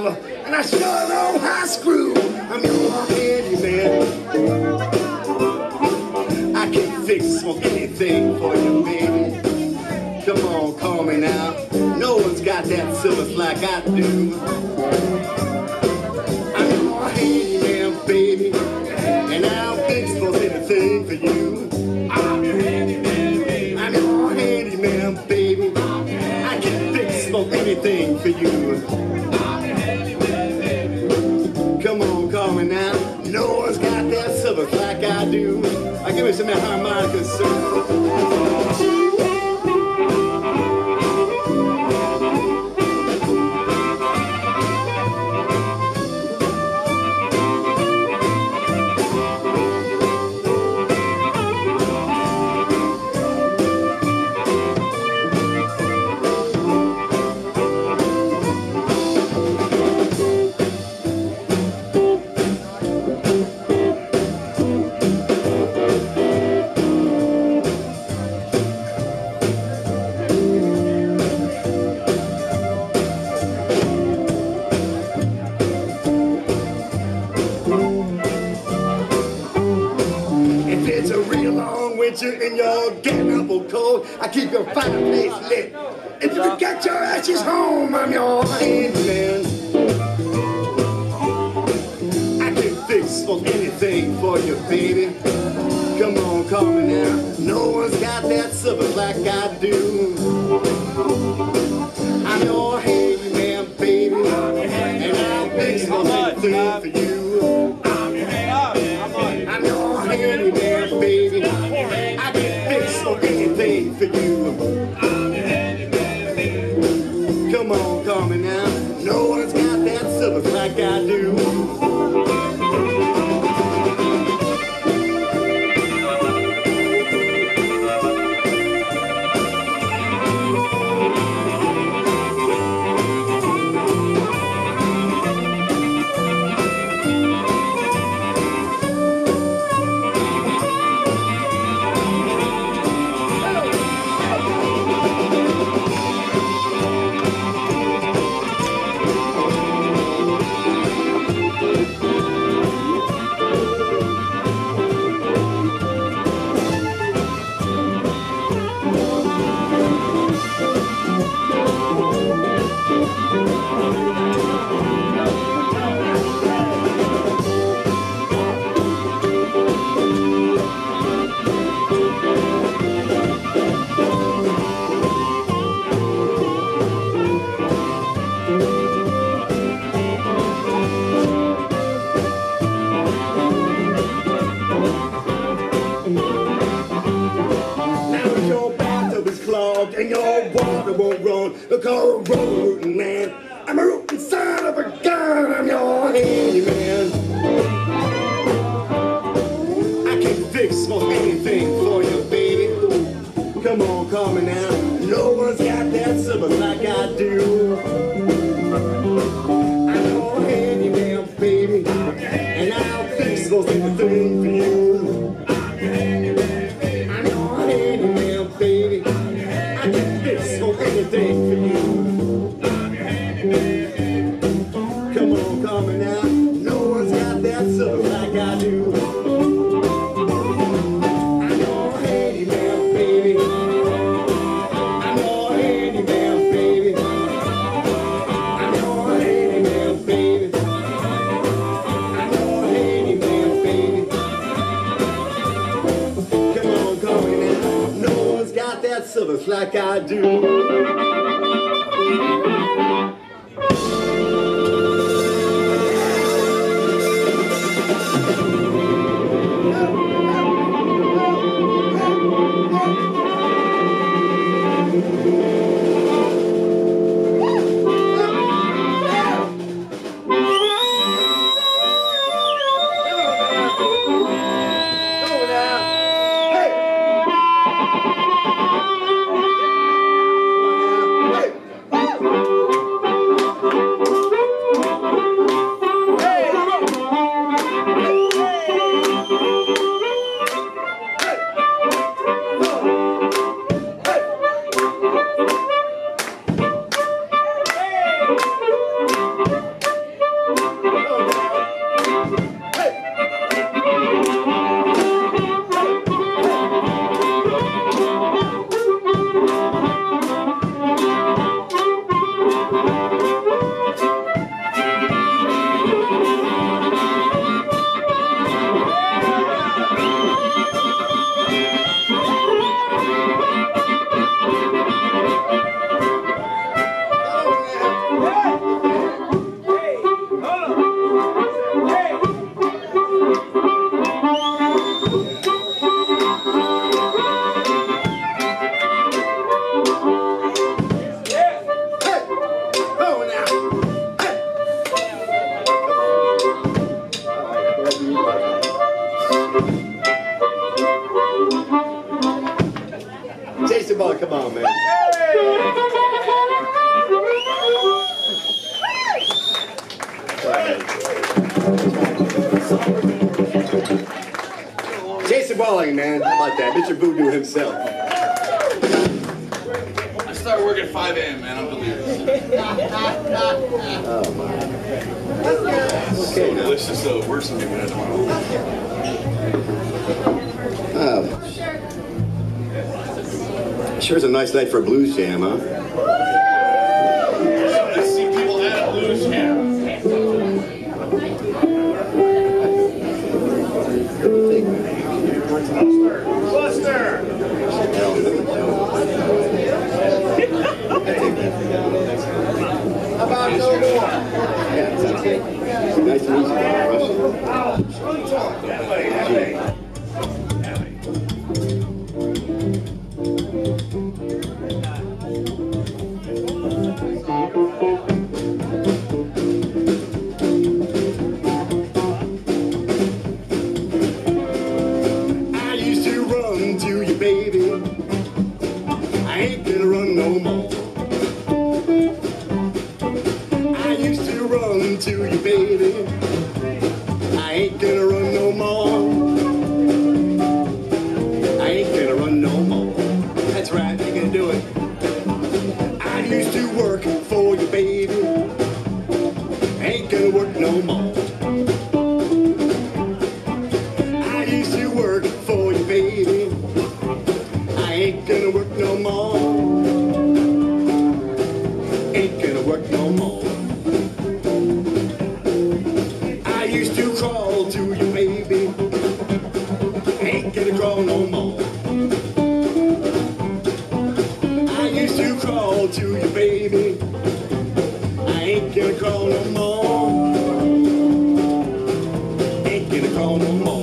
driver, and I sure know how screw. I'm your handyman. I can fix or anything for you, baby. Come on, call me now. No one's got that service like I do. I'm your handyman, baby, and I'll fix anything for you. I'm your handyman, baby. I'm your handyman, baby. I can fix for anything for you. play some of that harmonica. Uh, fireplace lit. If you can get your ashes home, I'm your handyman. I can fix for anything for you, baby. Come on, call me now. No one's got that silver like I do. Colorado man. Like I do. Man. How about that? Mr. Voodoo himself. I start work at 5 a.m., man. I'm delirious. Oh, my. Okay, now. Delicious, though. Me when I tomorrow. Um, oh. Sure is a nice night for a blues jam, huh? I see people at a blues jam. Used to you, baby. I ain't gonna call no more. Ain't gonna crawl no more.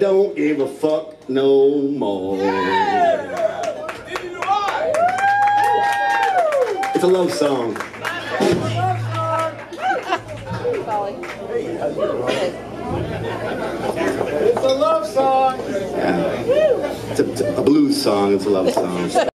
Don't give a fuck no more. It's a love song. It's a love song. It's a, it's a blues song. It's a love song.